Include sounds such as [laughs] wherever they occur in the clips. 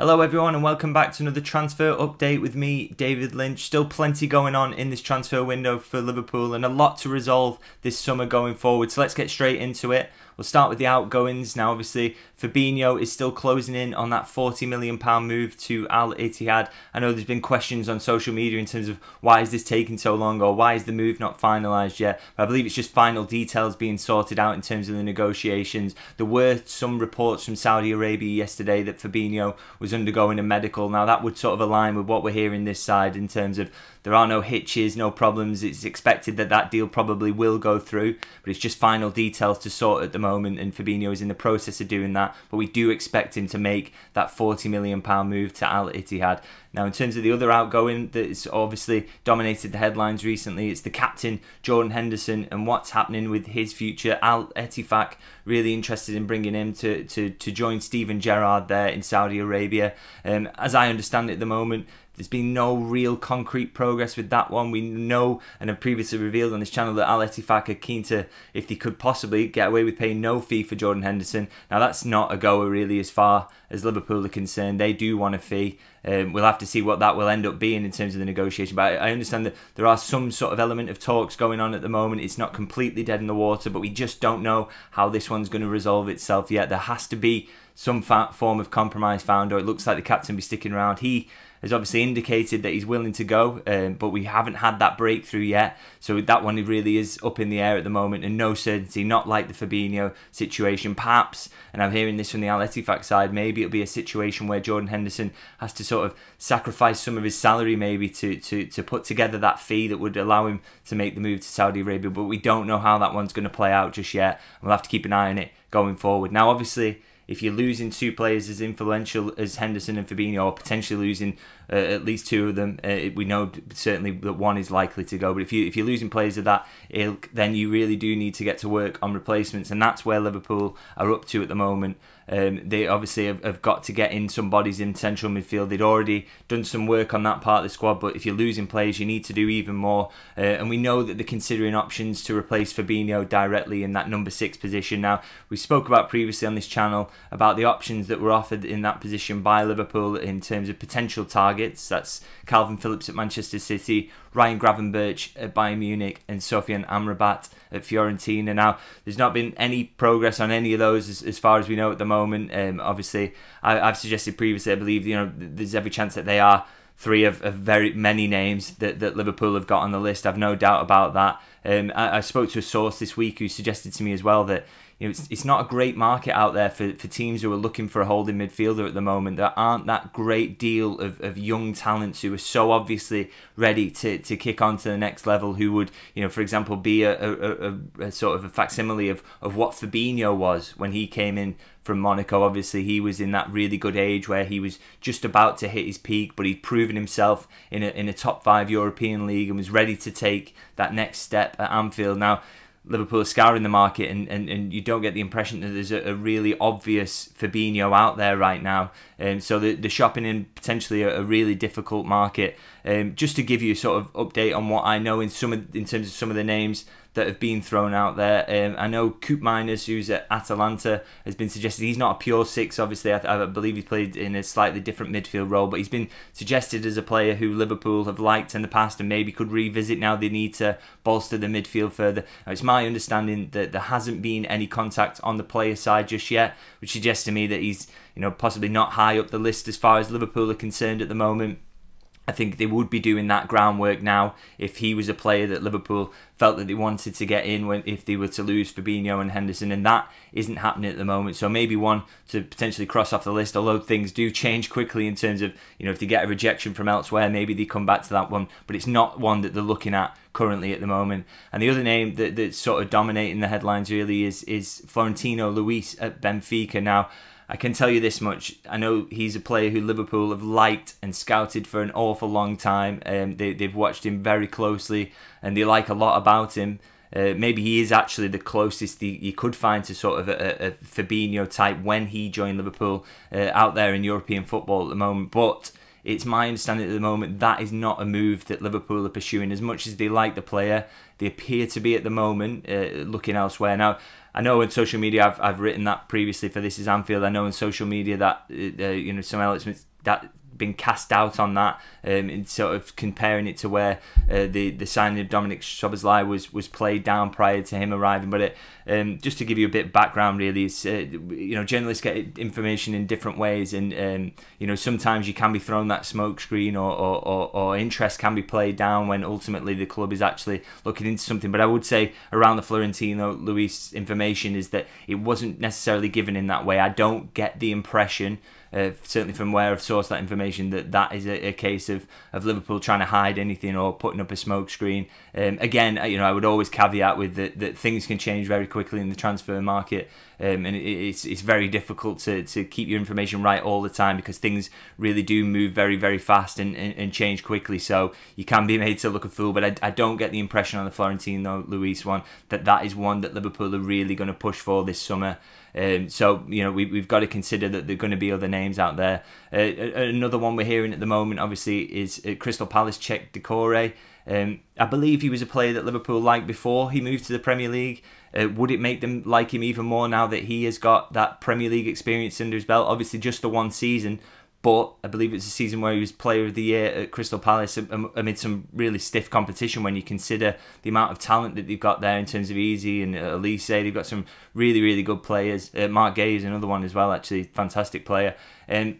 Hello, everyone, and welcome back to another transfer update with me, David Lynch. Still plenty going on in this transfer window for Liverpool and a lot to resolve this summer going forward. So let's get straight into it. We'll start with the outgoings. Now, obviously, Fabinho is still closing in on that £40 million move to Al Ittihad. I know there's been questions on social media in terms of why is this taking so long or why is the move not finalised yet. But I believe it's just final details being sorted out in terms of the negotiations. There were some reports from Saudi Arabia yesterday that Fabinho was undergoing a medical. Now, that would sort of align with what we're hearing this side in terms of there are no hitches, no problems. It's expected that that deal probably will go through, but it's just final details to sort at the moment, and Fabinho is in the process of doing that. But we do expect him to make that £40 million move to Al Ittihad. Now, in terms of the other outgoing that's obviously dominated the headlines recently, it's the captain, Jordan Henderson, and what's happening with his future. Al Ettifaq really interested in bringing him to, to, to join Steven Gerrard there in Saudi Arabia. Um, as I understand it at the moment, there's been no real concrete progress with that one. We know and have previously revealed on this channel that Al Ettifaq are keen to, if they could possibly, get away with paying no fee for Jordan Henderson. Now, that's not a goer really as far as Liverpool are concerned. They do want a fee. Um, we'll have to see what that will end up being in terms of the negotiation. But I, I understand that there are some sort of element of talks going on at the moment. It's not completely dead in the water, but we just don't know how this one's going to resolve itself yet. There has to be some form of compromise found, or it looks like the captain be sticking around. He has obviously indicated that he's willing to go, um, but we haven't had that breakthrough yet. So that one really is up in the air at the moment, and no certainty. Not like the Fabinho situation, perhaps. And I'm hearing this from the Al Ettifaq side. Maybe it'll be a situation where Jordan Henderson has to sort of sacrifice some of his salary, maybe to to to put together that fee that would allow him to make the move to Saudi Arabia. But we don't know how that one's going to play out just yet. We'll have to keep an eye on it going forward. Now, obviously if you're losing two players as influential as Henderson and Fabinho, or potentially losing uh, at least two of them, uh, we know certainly that one is likely to go. But if you if you're losing players of that ilk, then you really do need to get to work on replacements, and that's where Liverpool are up to at the moment. Um, they obviously have, have, got to get in some bodies in central midfield. They'd already done some work on that part of the squad, but if you're losing players, you need to do even more. Uh, and we know that they're considering options to replace Fabinho directly in that number six position. Now, we spoke about previously on this channel about the options that were offered in that position by Liverpool in terms of potential targets. That's Calvin Phillips at Manchester City, Ryan Gravenberch at Bayern Munich, and Sofyan Amrabat at Fiorentina. Now, there's not been any progress on any of those as, as far as we know at the moment. Um, obviously, I, have suggested previously, I believe, you know, there's every chance that they are three of, of very many names that, that Liverpool have got on the list. I've no doubt about that. Um, I, I spoke to a source this week who suggested to me as well that you know, it's, it's not a great market out there for, for teams who are looking for a holding midfielder at the moment. There aren't that great deal of, of young talents who are so obviously ready to, to kick on to the next level, who would, you know, for example, be a, a, a, a sort of a facsimile of, of what Fabinho was when he came in from Monaco. Obviously, he was in that really good age where he was just about to hit his peak, but he'd proven himself in a, in a top five European league and was ready to take that next step at Anfield. Now, Liverpool are scouring the market, and, and, and you don't get the impression that there's a, a really obvious Fabinho out there right now. Um, so the, the shopping in potentially a, a really difficult market. Um, just to give you a sort of update on what I know in some of, in terms of some of the names that have been thrown out there. Um, I know Koopmeiners, who's at Atalanta, has been suggested. He's not a pure six, obviously. I, I, believe he played in a slightly different midfield role, but he's been suggested as a player who Liverpool have liked in the past and maybe could revisit now they need to bolster the midfield further. Now, it's my understanding that there hasn't been any contact on the player side just yet, which suggests to me that he's you know possibly not high up the list as far as Liverpool are concerned at the moment. I think they would be doing that groundwork now if he was a player that Liverpool felt that they wanted to get in when if they were to lose Fabinho and Henderson, and that isn't happening at the moment. So maybe one to potentially cross off the list. Although things do change quickly in terms of you know if they get a rejection from elsewhere, maybe they come back to that one. But it's not one that they're looking at currently at the moment. And the other name that, that's sort of dominating the headlines really is is Florentino Luis at Benfica now. I can tell you this much. I know he's a player who Liverpool have liked and scouted for an awful long time. Um, they, they've watched him very closely and they like a lot about him. Uh, maybe he is actually the closest you could find to sort of a, a Fabinho type when he joined Liverpool uh, out there in European football at the moment. But it's my understanding at the moment that is not a move that Liverpool are pursuing. As much as they like the player, they appear to be at the moment uh, looking elsewhere. Now, I know in social media I've, I've written that previously for this is Anfield. I know in social media that uh, you know some elements that been cast out on that um, and sort of comparing it to where uh, the the signing of Dominic Szoboszlai was was played down prior to him arriving. But it, um, just to give you a bit of background, really, uh, you know journalists get information in different ways, and um, you know sometimes you can be thrown that smokescreen or, or, or, or interest can be played down when ultimately the club is actually looking into something. But I would say around the Florentino Luis information is that it wasn't necessarily given in that way. I don't get the impression uh, certainly from where I've sourced that information, that that is a, a, case of, of Liverpool trying to hide anything or putting up a smokescreen. Um, again, you know, I would always caveat with that, that things can change very quickly in the transfer market, um, and it, it's it's very difficult to, to keep your information right all the time because things really do move very very fast and, and, and change quickly. So you can be [laughs] made to look a fool, but I, I don't get the impression on the Florentino Luis one that that is one that Liverpool are really going to push for this summer. Um, so you know we, we've got to consider that there are going to be other names out there. Uh, another one we're hearing at the moment, obviously, is uh, Crystal Palace Cheick Doucouré. Um, I believe he was a player that Liverpool liked before he moved to the Premier League. Uh, would it make them like him even more now that he has got that Premier League experience under his belt? Obviously, just the one season, but I believe it's a season where he was Player of the Year at Crystal Palace amid some really stiff competition. When you consider the amount of talent that they've got there in terms of Eze and Olise, they've got some really really good players. Uh, Marc Guéhi is another one as well, actually fantastic player. And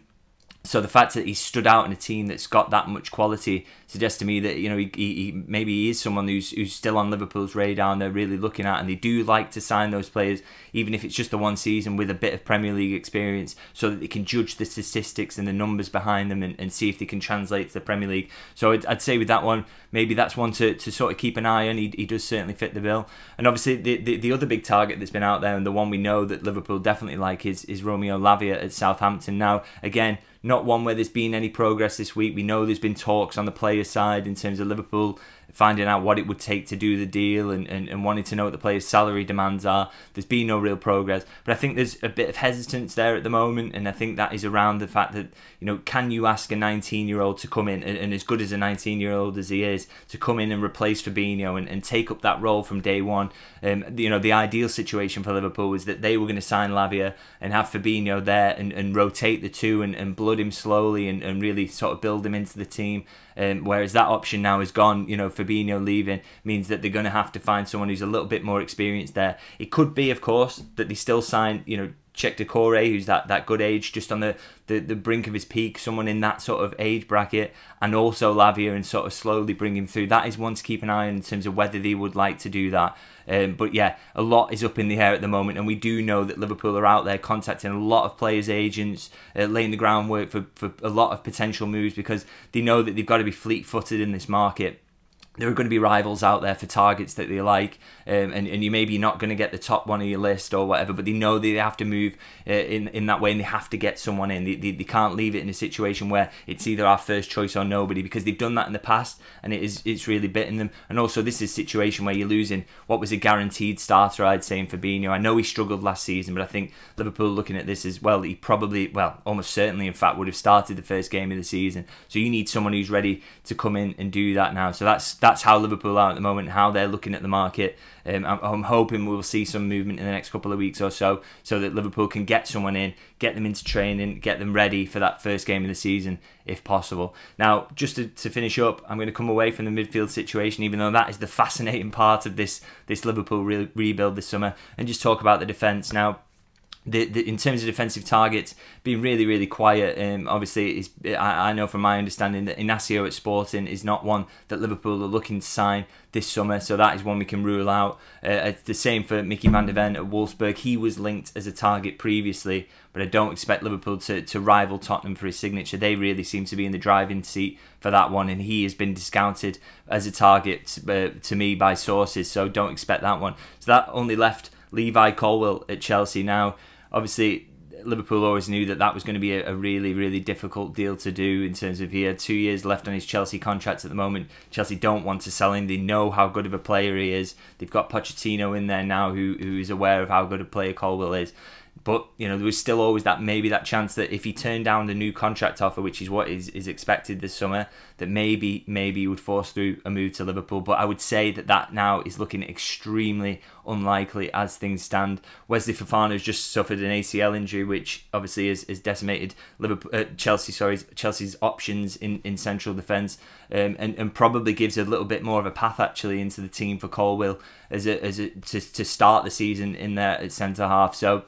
so the fact that he stood out in a team that's got that much quality suggests to me that you know he, he, maybe he is someone who's who's still on Liverpool's radar and they're really looking at, and they do like to sign those players, even if it's just the one season with a bit of Premier League experience, so that they can judge the statistics and the numbers behind them and, and see if they can translate to the Premier League. So I'd, I'd say with that one, maybe that's one to, to sort of keep an eye on. He, he does certainly fit the bill, and obviously the, the the other big target that's been out there and the one we know that Liverpool definitely like is is Romeo Lavia at Southampton. Now again not one where there's been any progress this week. We know there's been talks on the player side in terms of Liverpool finding out what it would take to do the deal and, and, and wanting to know what the player's salary demands are. There's been no real progress. But I think there's a bit of hesitance there at the moment, and I think that is around the fact that, you know, can you ask a 19 year old to come in, and, and as good as a 19 year old as he is, to come in and replace Fabinho and, and take up that role from day one? Um, you know, the ideal situation for Liverpool was that they were going to sign Lavia and have Fabinho there and, and rotate the two and, and him slowly and, and really sort of build him into the team. Um, whereas that option now is gone. You know, Fabinho leaving means that they're going to have to find someone who's a little bit more experienced there. It could be, of course, that they still sign, you know, Cheick Doucouré, who's that, that good age, just on the, the, the brink of his peak, someone in that sort of age bracket, and also Lavia and sort of slowly bring him through. That is one to keep an eye on in terms of whether they would like to do that. Um, but yeah, a lot is up in the air at the moment, and we do know that Liverpool are out there contacting a lot of players' agents, uh, laying the groundwork for, for a lot of potential moves because they know that they've got to be fleet footed in this market there are going to be rivals out there for targets that they like, um, and, and you maybe not going to get the top one of your list or whatever, but they know they have to move uh, in, in that way and they have to get someone in. They, they, they can't leave it in a situation where it's either our first choice or nobody because they've done that in the past and it is it's really bitten them. And also, this is a situation where you're losing what was a guaranteed starter, I'd say, in Fabinho. I know he struggled last season, but I think Liverpool looking at this as well, he probably, well, almost certainly, in fact, would have started the first game of the season. So you need someone who's ready to come in and do that now. So that's that's how Liverpool are at the moment, how they're looking at the market. Um, I'm, I'm, hoping we'll see some movement in the next couple of weeks or so, so that Liverpool can get someone in, get them into training, get them ready for that first game of the season, if possible. Now, just to, to finish up, I'm going to come away from the midfield situation, even though that is the [laughs] fascinating part of this this Liverpool re- rebuild this summer, and just talk about the defence. Now, the, the, in terms of defensive targets, being really, really quiet. Um, obviously, I, I, know from my understanding that Inacio at Sporting is not one that Liverpool are looking to sign this summer, so that is one we can rule out. Uh, it's the same for Mickey van de Ven at Wolfsburg. He was linked as a target previously, but I don't expect Liverpool to, to rival Tottenham for his signature. They really seem to be in the driving seat for that one, and he has been discounted as a target uh, to me by sources, so don't expect that one. So that only left Levi Colwill at Chelsea now obviously Liverpool always knew that that was going to be a, really, really difficult deal to do in terms of he had two years left on his Chelsea contract at the moment. Chelsea don't want to sell him. They know how good of a player he is. They've got Pochettino in there now who, who is aware of how good a player Colwill is. But you know there was still always that maybe that chance that if he turned down the new contract offer, which is what is, is expected this summer, that maybe maybe he would force through a move to Liverpool. But I would say that that now is looking extremely unlikely as things stand. Wesley Fofana has just suffered an ACL injury, which obviously has, has decimated Liverpool, uh, Chelsea. Sorry, Chelsea's options in, in central defence, um, and and probably gives a little bit more of a path actually into the team for Colwill as a, as a, to to start the season in there at centre half. So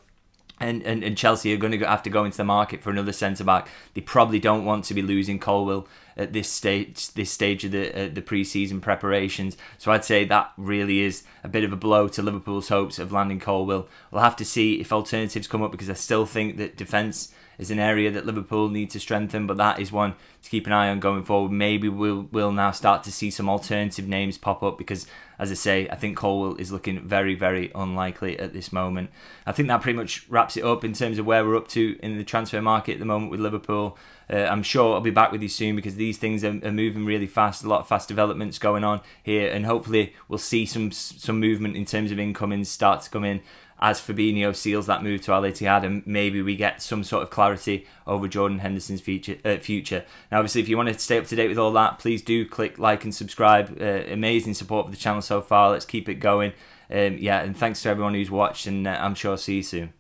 and, and, and Chelsea are going to have to go into the market for another centre back. They probably don't want to be losing Colwill at this stage this stage of the uh, the pre-season preparations. So I'd say that really is a bit of a blow to Liverpool's hopes of landing Colwill. We'll have to see if alternatives come up because I still think that defence is an area that Liverpool need to strengthen, but that is one to keep an eye on going forward. Maybe we'll we'll now start to see some alternative names pop up because, as I say, I think Colwill is looking very very unlikely at this moment. I think that pretty much wraps it up in terms of where we're up to in the transfer market at the moment with Liverpool. Uh, I'm sure I'll be back with you soon because these things are, are, moving really fast. A lot of fast developments going on here, and hopefully we'll see some some movement in terms of incomings start to come in as Fabinho seals that move to Al Ittihad, and maybe we get some sort of clarity over Jordan Henderson's future. Uh, future. Now, obviously, if you want to stay up to date with all that, please do click like and subscribe. Uh, amazing support for the channel so far. Let's keep it going. Um, yeah, and thanks to everyone who's watched, and uh, I'm sure I'll see you soon.